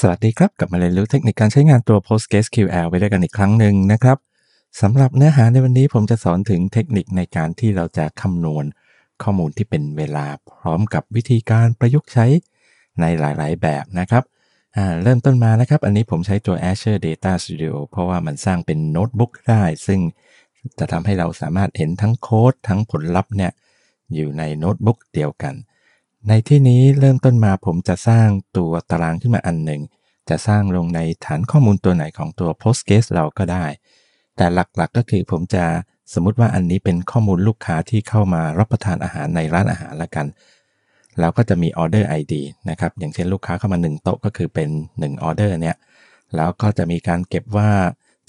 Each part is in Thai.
สวัสดีครับ กลับมาเรียนรู้เทคนิคการใช้งานตัว PostgreSQL ไปด้วยกันอีกครั้งหนึ่งนะครับสำหรับเนื้อหาในวันนี้ผมจะสอนถึงเทคนิคในการที่เราจะคำนวณข้อมูลที่เป็นเวลาพร้อมกับวิธีการประยุกต์ใช้ในหลายๆ แบบนะครับเริ่มต้นมานะครับ อันนี้ผมใช้ตัว Azure Data Studio เพราะว่ามันสร้างเป็นโน้ตบุ๊กได้ ซึ่งจะทำให้เราสามารถเห็นทั้งโค้ดทั้งผลลัพธ์เนี่ยอยู่ในโน้ตบุ๊กเดียวกัน ในที่นี้เริ่มต้นมาผมจะสร้างตัวตารางขึ้นมาอันหนึ่ง จะสร้างลงในฐานข้อมูลตัวไหนของตัว Postgres เราก็ได้ แต่หลักๆกก็คือผมจะสมมติว่าอันนี้เป็นข้อมูลลูกค้าที่เข้ามารับประทานอาหารในร้านอาหารละกันแล้วก็จะมี Order ID นะครับ อย่างเช่นลูกค้าเข้ามา 1 โต๊ะก็คือเป็น1 Order เนี่ย แล้วก็จะมีการเก็บว่า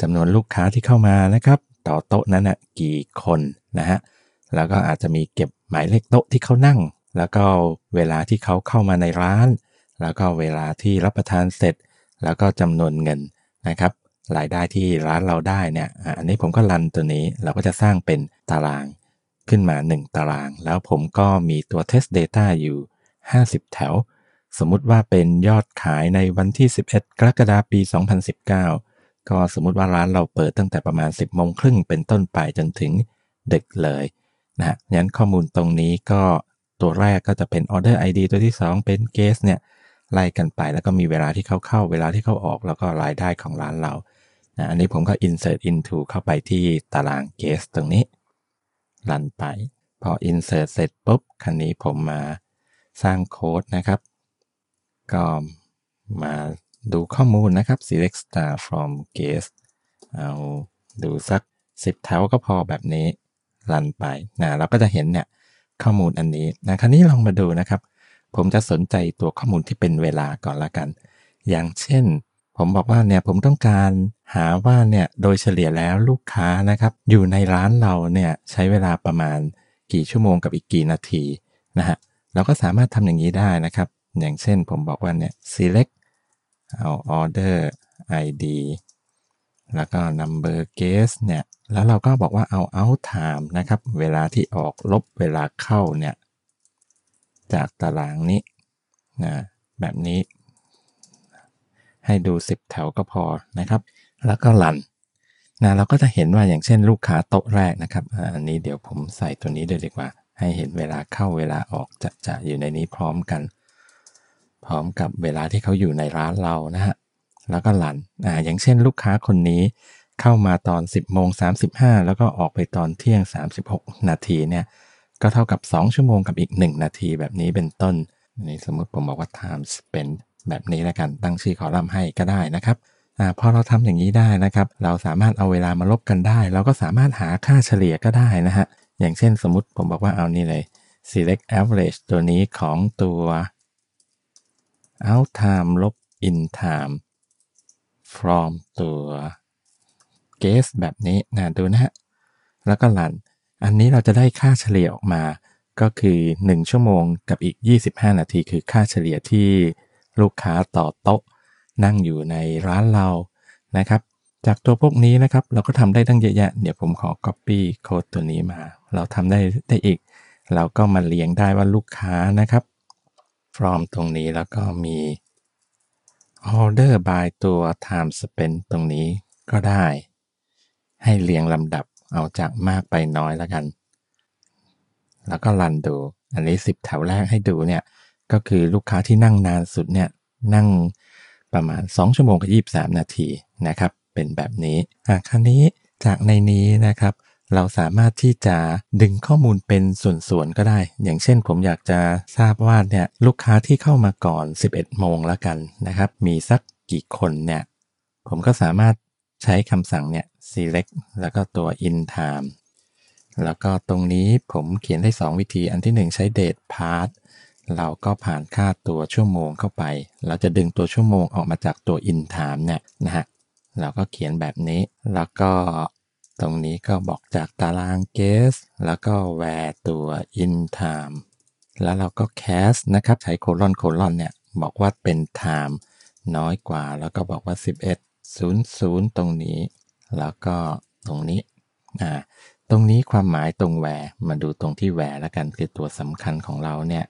จำนวนลูกค้าที่เข้ามานะครับ ต่อโต๊ะนั้นนะกี่คนนะฮะ แล้วก็อาจจะมีเก็บหมายเลขโต๊ะที่เขานั่ง แล้วก็เวลาที่เขาเข้ามาในร้าน แล้วก็เวลาที่รับประทานเสร็จ แล้วก็จำนวนเงินนะครับรายได้ที่ร้านเราได้เนี่ยอันนี้ผมก็รันตัวนี้เราก็จะสร้างเป็นตารางขึ้นมา 1 ตาราง แล้วผมก็มีตัว test data อยู่ 50 แถว สมมุติว่าเป็นยอดขายในวันที่ 11 กรกฎาคมปี 2019 ก็สมมุติว่าร้านเราเปิดตั้งแต่ประมาณ 10โมงครึ่งเป็นต้นไปจนถึงดึกเลยนะงั้นข้อมูลตรงนี้ก็ ตัวแรกก็จะเป็น Order ID ตัวที่ 2 เป็น Guest เนี่ยไล่กันไปแล้วก็มีเวลาที่เขาเข้าเวลาที่เขาออก แล้วก็รายได้ของร้านเรานะอันนี้ผมก็ insert into เข้าไปที่ตาราง Guest ตรงนี้รันไป พอ insert เสร็จปุ๊บคันนี้ผมมาสร้างโค้ดนะครับ ก็มาดูข้อมูลนะครับ select star from guest เอาดูสัก 10 แถวก็พอแบบนี้รันไปนะเราก็จะเห็นเนี่ย ข้อมูลอันนี้นะคราวนี้ลองมาดูนะครับ ผมจะสนใจตัวข้อมูลที่เป็นเวลาก่อนละกัน อย่างเช่น ผมบอกว่าเนี่ยผมต้องการหาว่าเนี่ยโดยเฉลี่ยแล้วลูกค้านะครับ อยู่ในร้านเราเนี่ยใช้เวลาประมาณกี่ชั่วโมงกับอีกกี่นาทีนะฮะเราก็สามารถทำอย่างนี้ได้นะครับ อย่างเช่นผมบอกว่าเนี่ย select เอา order id แล้วก็ number guest เนี่ย แล้วเราก็บอกว่าเอา out time นะครับ เวลาที่ออกลบเวลาเข้าเนี่ย จากตารางนี้นะแบบนี้ ให้ดู 10 แถวก็พอนะครับ แล้วก็ลันนะเราก็จะเห็นว่าอย่างเช่นลูกค้าโต๊ะแรกนะครับ อันนี้เดี๋ยวผมใส่ตัวนี้ด้วยดีกว่า ให้เห็นเวลาเข้าเวลาออกจะจะอยู่ในนี้พร้อมกัน พร้อมกับเวลาที่เขาอยู่ในร้านเรานะฮะแล้วก็ลันอ่าอย่างเช่นลูกค้าคนนี้ เข้ามาตอน 10โมง35 แล้วก็ออกไปตอนเที่ยง 36 นาทีเนี่ยก็เท่ากับ 2 ชั่วโมงกับอีก 1 นาทีแบบนี้เป็นต้นนี่สมมติผมบอกว่า time spent แบบนี้แล้วกันตั้งชื่อคอลัมน์ให้ก็ได้นะครับอพอเราทำอย่างนี้ได้นะครับ เราสามารถเอาเวลามาลบกันได้ เราก็สามารถหาค่าเฉลี่ยก็ได้นะฮะอย่างเช่นสมมติผมบอกว่าเอานี่เลย select average ตัวนี้ของตัว out time ลบ in time from ตัว แบบนี้นะดูนะฮะแล้วก็รัน อันนี้เราจะได้ค่าเฉลี่ยออกมา ก็คือ 1 ชั่วโมงกับอีก 25 นาที คือค่าเฉลี่ยที่ลูกค้าต่อโต๊ะ นั่งอยู่ในร้านเรานะครับ จากตัวพวกนี้นะครับ เราก็ทำได้ตั้งเยอะแยะ เดี๋ยวผมขอ copy โค้ดตัวนี้มา เราทำได้ได้อีก เราก็มาเรียงได้ว่าลูกค้านะครับ from ตรงนี้แล้วก็มี order by ตัว time spent ตรงนี้ก็ได้ ให้เรียงลำดับเอาจากมากไปน้อยแล้วกัน แล้วก็รันดู อันนี้ 10 แถวแรกให้ดูเนี่ย ก็คือลูกค้าที่นั่งนานสุดเนี่ย นั่งประมาณ 2 ชั่วโมงกับ23 นาทีนะครับ เป็นแบบนี้อะคราวนี้จากในนี้นะครับ เราสามารถที่จะดึงข้อมูลเป็นส่วนๆ ก็ได้ อย่างเช่นผมอยากจะทราบว่าเนี่ยลูกค้าที่เข้ามาก่อน 11 โมงแล้วกันนะครับ มีสักกี่คนเนี่ย ผมก็สามารถใช้คำสั่งเนี่ย select แล้วก็ตัว in time แล้วก็ตรงนี้ผมเขียนได้ 2 วิธี อันที่ 1 ใช้ date part เราก็ผ่านค่าตัวชั่วโมงเข้าไป เราจะดึงตัวชั่วโมงออกมาจากตัว in time เนี่ยนะฮะ เราก็เขียนแบบนี้ แล้วก็ตรงนี้ก็บอกจากตาราง guess แล้วก็ where ตัว in time แล้วเราก็ cast นะครับ ใช้โคลอนโคลอนเนี่ย บอกว่าเป็น time น้อยกว่า แล้วก็บอกว่า 11 00 ตรงนี้ แล้วก็ตรงนี้อ่าตรงนี้ความหมายตรงแหวมาดูตรงที่แหวแล้วกันคือตัวสำคัญของเราเนี่ย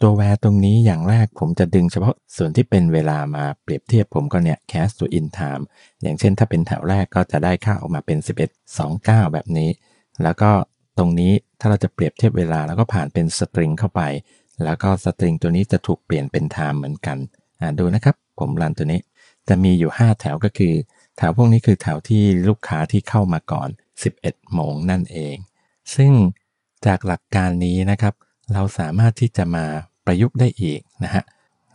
ตัว where ตรงนี้อย่างแรกผมจะดึงเฉพาะส่วนที่เป็นเวลามาเปรียบเทียบผมก็เนี่ย cast to in time อย่างเช่นถ้าเป็นแถวแรกก็จะได้ค่าออกมาเป็น 11.29 แบบนี้ แล้วก็ตรงนี้ถ้าเราจะเปรียบเทียบเวลาแล้วก็ผ่านเป็นสตริงเข้าไป แล้วก็สตริงตัวนี้จะถูกเปลี่ยนเป็น time เหมือนกันดูนะครับ ผมรันตัวนี้ จะมีอยู่ 5 แถวก็คือ แถวพวกนี้คือแถวที่ลูกค้าที่เข้ามาก่อน 11โมงนั่นเอง ซึ่งจากหลักการนี้นะครับ เราสามารถที่จะมาประยุกต์ได้อีกนะฮะ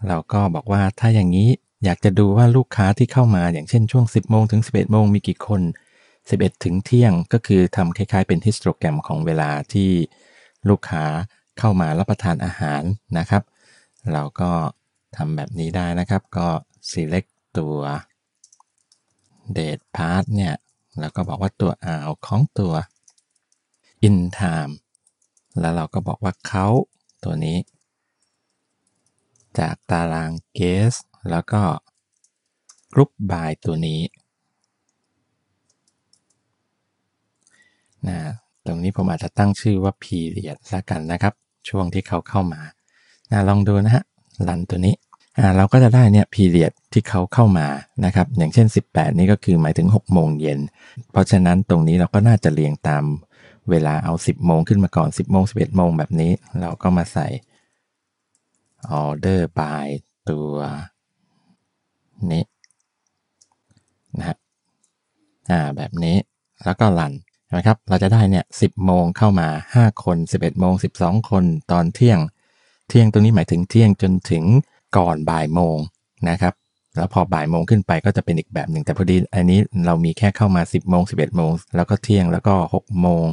เราก็บอกว่าถ้าอย่างนี้อยากจะดูว่าลูกค้าที่เข้ามาอย่างเช่นช่วง 10โมงถึง 11โมงมีกี่คน 11 ถึงเที่ยงก็คือทำคล้ายๆ เป็นฮิสโตรแกรมของเวลาที่ลูกค้าเข้ามารับประทานอาหารนะครับ เราก็ทำแบบนี้ได้นะครับก็ select ตัว date part เนี่ยแล้วก็บอกว่าตัว out ของตัว in time แล้วเราก็บอกว่าเขาตัวนี้ จากตาราง guess แล้วก็ group by ตัวนี้นะตรงนี้ผมอาจจะตั้งชื่อว่า period ล้วกันนะครับ ช่วงที่เขาเข้ามานะลองดูนะฮะ รันตัวนี้ เราก็จะได้เนี่ย period ที่เขาเข้ามานะครับอย่างเช่น 18 นี้ก็คือหมายถึง 6 โมงเย็น เพราะฉะนั้นตรงนี้เราก็น่าจะเรียงตามเวลาเอา 10 โมงขึ้นมาก่อน 10 โมง 11 โมงแบบนี้ เราก็มาใส่ order by ตัวนี้นะครับอ่าแบบนี้แล้วก็รันนะครับเราจะได้เนี่ย 10 โมงเข้ามา 5 คน 11 โมง 12 คนตอนเที่ยง เที่ยงตรงนี้หมายถึงเที่ยงจนถึง ก่อนบ่ายโมงนะครับ แล้วพอบ่ายโมงขึ้นไปก็จะเป็นอีกแบบหนึ่งแต่พอดี อันนี้เรามีแค่เข้ามา 10โมง11โมงแล้วก็เที่ยงแล้วก็6โมง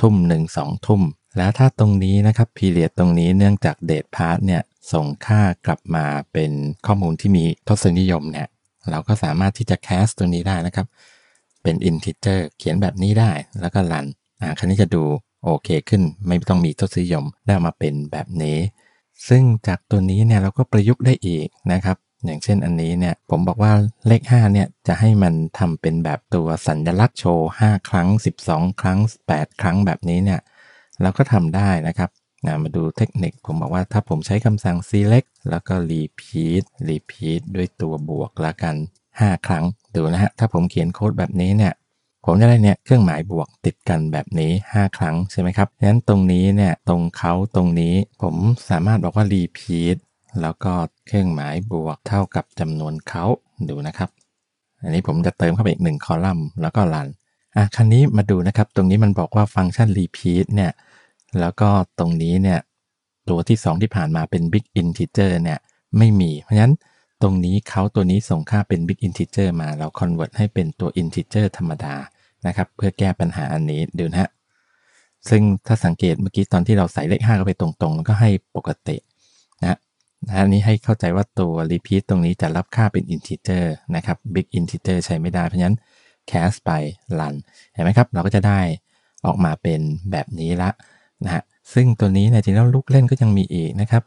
ทุ่มหนึ่งสองทุ่ม แล้วถ้าตรงนี้นะครับ period ตรงนี้เนื่องจาก date part เนี่ยส่งค่ากลับมาเป็นข้อมูลที่มีทศนิยมเนี่ยเราก็สามารถที่จะแคสตรงนี้ได้นะครับ เป็น integer เขียนแบบนี้ได้แล้วก็รันอ่าคันนี้จะดูโอเคขึ้นไม่ต้องมีทศนิยมได้มาเป็นแบบนี้ ซึ่งจากตัวนี้เนี่ยเราก็ประยุกต์ได้อีกนะครับ อย่างเช่นอันนี้เนี่ยผมบอกว่าเลข5เนี่ยจะให้มันทำเป็นแบบตัวสัญลักษณ์โชว์ 5 ครั้ง 12 ครั้ง 8 ครั้งแบบนี้เนี่ยเราก็ทำได้นะครับมาดูเทคนิคผมบอกว่าถ้าผมใช้คำสั่ง select แล้วก็ repeat repeat ด้วยตัวบวกละกัน 5 ครั้ง ดูนะฮะ ถ้าผมเขียนโค้ดแบบนี้เนี่ย ผมจะได้เนี่ยเครื่องหมายบวกติดกันแบบนี้ 5 ครั้งใช่ไหมครับงั้นตรงนี้เนี่ยตรงเขาตรงนี้ผมสามารถบอกว่า repeat แล้วก็เครื่องหมายบวกเท่ากับจำนวนเขาดูนะครับ อันนี้ผมจะเติมเข้าไปอีกหนึ่งคอลัมน์แล้วก็รันอะคันนี้มาดูนะครับ ตรงนี้มันบอกว่าฟังก์ชัน repeat เนี่ยแล้วก็ตรงนี้เนี่ยตัวที่ 2 ที่ผ่านมาเป็น big integer เนี่ยไม่มี เพราะฉะนั้นตรงนี้เขาตัวนี้ส่งค่าเป็น big integer มาเรา convert ให้เป็นตัว integer ธรรมดา นะครับ เพื่อแก้ปัญหาอันนี้ดูนะฮะซึ่งถ้าสังเกตเมื่อกี้ตอนที่เราใส่เลข5เข้าไปตรงๆก็ให้ปกตินะอันนี้ให้เข้าใจว่าตัว repeat ตรงนี้จะรับค่าเป็น integer นะครับ big integer ใช้ไม่ได้ เพราะฉะนั้น cast ไป run เห็นไหมครับ เราก็จะได้ออกมาเป็นแบบนี้ละนะฮะ ซึ่งตัวนี้เนี่ยจริงแล้วลูกเล่นก็ยังมีอีกนะครับ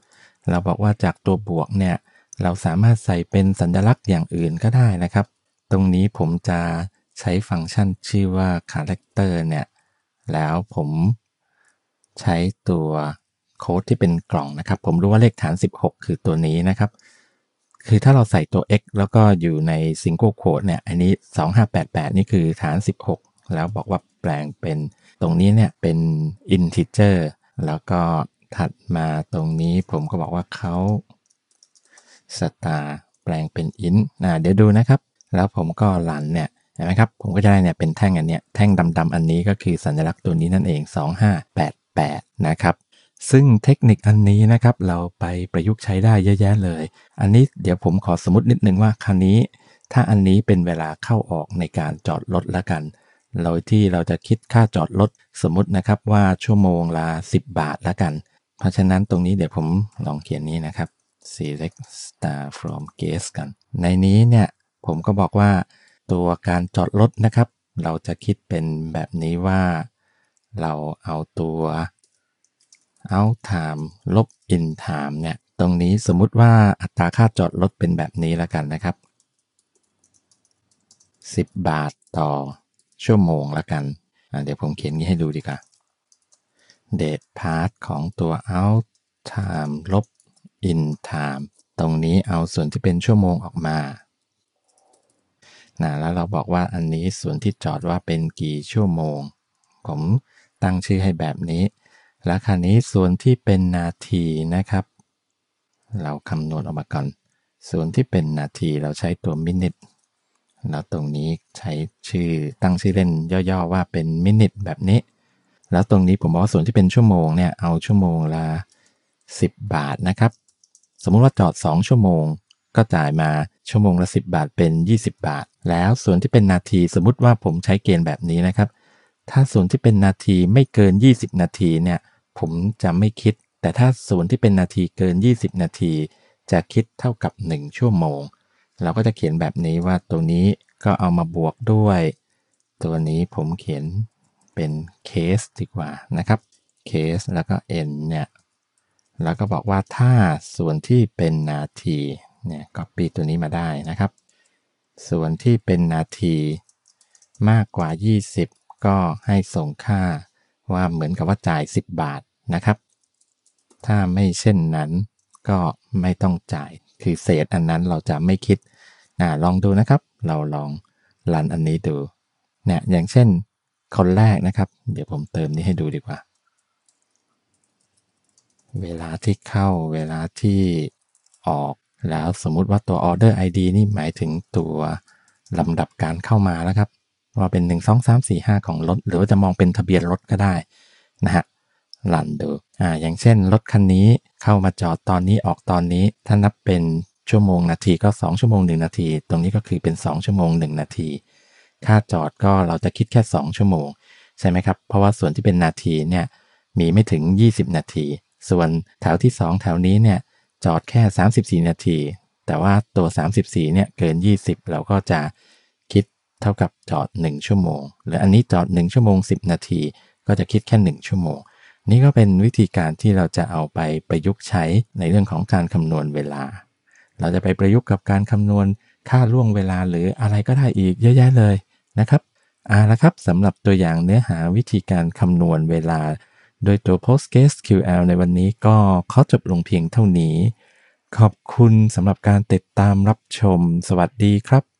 เราบอกว่าจากตัวบวกเนี่ย เราสามารถใส่เป็นสัญลักษณ์อย่างอื่นก็ได้นะครับ ตรงนี้ผมจะ ใช้ฟังก์ชันชื่อว่า character เนี่ย แล้วผมใช้ตัวโค้ดที่เป็นกล่องนะครับ ผมรู้ว่าเลขฐาน 16 คือตัวนี้นะครับ คือถ้าเราใส่ตัว x แล้วก็อยู่ใน single quote เนี่ย อันนี้ 2588 นี่คือฐาน 16 แล้วบอกว่าแปลงเป็นตรงนี้เนี่ยเป็น integer แล้วก็ถัดมาตรงนี้ผมก็บอกว่าเขา star แปลงเป็น int นะเดี๋ยวดูนะครับ แล้วผมก็รันเนี่ย เห็นไหมครับ ผมก็จะได้เนี่ยเป็นแท่งอันเนี้ยแท่งดำๆอันนี้ก็คือสัญลักษณ์ตัวนี้นั่นเอง 2588 นะครับ ซึ่งเทคนิคอันนี้นะครับเราไปประยุกต์ใช้ได้เยอะแยะเลย อันนี้เดี๋ยวผมขอสมมตินิดนึงว่าคันนี้ ถ้าอันนี้เป็นเวลาเข้าออกในการจอดรถแล้วกันโดยที่เราจะคิดค่าจอดรถสมมตินะครับว่าชั่วโมงละ10 บาทแล้วกัน เพราะฉะนั้นตรงนี้เดี๋ยวผมลองเขียนนี้นะครับ select star from guest กัน ในนี้เนี่ยผมก็บอกว่า ตัวการจอดรถนะครับ เราจะคิดเป็นแบบนี้ว่า เราเอาตัว out time ลบ in time เนี่ย ตรงนี้สมมุติว่าอัตราค่าจอดรถเป็นแบบนี้แล้วกันนะครับ 10 บาทต่อชั่วโมงและกัน เดี๋ยวผมเขียนนี้ให้ดูดีกว่า date part ของตัว out time ลบ in time ตรงนี้เอาส่วนที่เป็นชั่วโมงออกมา นะแล้วเราบอกว่าอันนี้ส่วนที่จอดว่าเป็นกี่ชั่วโมง ผมตั้งชื่อให้แบบนี้ แล้วคราวนี้ส่วนที่เป็นนาทีนะครับ เราคำนวณออกมาก่อน ส่วนที่เป็นนาทีเราใช้ตัว minute แล้วตรงนี้ใช้ชื่อตั้งชื่อเล่นย่อๆว่าเป็น minute แบบนี้ แล้วตรงนี้ผมบอกว่าส่วนที่เป็นชั่วโมงเนี่ยเอาชั่วโมงละ10 บาทนะครับ สมมุติว่าจอด 2 ชั่วโมง ก็จ่ายมา ชั่วโมงละ 10 บาทเป็น 20 บาท แล้วส่วนที่เป็นนาทีสมมติว่าผมใช้เกณฑ์แบบนี้นะครับ ถ้าส่วนที่เป็นนาทีไม่เกิน 20 นาทีเนี่ยผมจะไม่คิด แต่ถ้าส่วนที่เป็นนาทีเกิน 20 นาที จะคิดเท่ากับ 1 ชั่วโมง เราก็จะเขียนแบบนี้ว่าตัวนี้ก็เอามาบวกด้วย ตัวนี้ผมเขียนเป็นเคสดีกว่านะครับเคสแล้วก็ n เนี่ยแล้วก็บอกว่าถ้าส่วนที่เป็นนาที เนี่ยก็ปีตัวนี้มาได้นะครับ ส่วนที่เป็นนาทีมากกว่า 20 ก็ให้ส่งค่าว่าเหมือนกับว่าจ่าย 10 บาทนะครับ ถ้าไม่เช่นนั้นก็ไม่ต้องจ่าย คือเศษอันนั้นเราจะไม่คิดนะลองดูนะครับ เราลองรันอันนี้ดูเนี่ยอย่างเช่นคนแรกนะครับ เดี๋ยวผมเติมนี้ให้ดูดีกว่า เวลาที่เข้าเวลาที่ออก แล้วสมมุติว่าตัว order ID นี่หมายถึงตัวลำดับการเข้ามาแล้วครับ ว่าเป็น 1 2 3 4 5 ของรถ หรือว่าจะมองเป็นทะเบียนรถก็ได้นะฮะลันดูอ่าอย่างเช่นรถคันนี้เข้ามาจอดตอนนี้ออกตอนนี้ ถ้านับเป็นชั่วโมงนาทีก็ 2 ชั่วโมง 1 นาที ตรงนี้ก็คือเป็น 2 ชั่วโมง 1 นาที ค่าจอดก็เราจะคิดแค่ 2 ชั่วโมง ใช่ไหมครับ เพราะว่าส่วนที่เป็นนาทีเนี่ยมีไม่ถึง 20 นาที ส่วนแถวที่ 2 แถวนี้เนี่ย จอดแค่ 34 นาที แต่ว่าตัว 34 เนี่ยเกิน 20 เราก็จะคิดเท่ากับจอด 1 ชั่วโมง หรืออันนี้จอด 1 ชั่วโมง 10 นาที ก็จะคิดแค่ 1 ชั่วโมง นี่ก็เป็นวิธีการที่เราจะเอาไปประยุกต์ใช้ในเรื่องของการคำนวณเวลา เราจะไปประยุกต์กับการคำนวณค่าล่วงเวลาหรืออะไรก็ได้อีกเยอะแยะเลยนะครับเอาละครับสำหรับตัวอย่างเนื้อหาวิธีการคำนวณเวลา โดยตัว PostgreSQL ในวันนี้ก็ขอจบลงเพียงเท่านี้ ขอบคุณสำหรับการติดตามรับชม สวัสดีครับ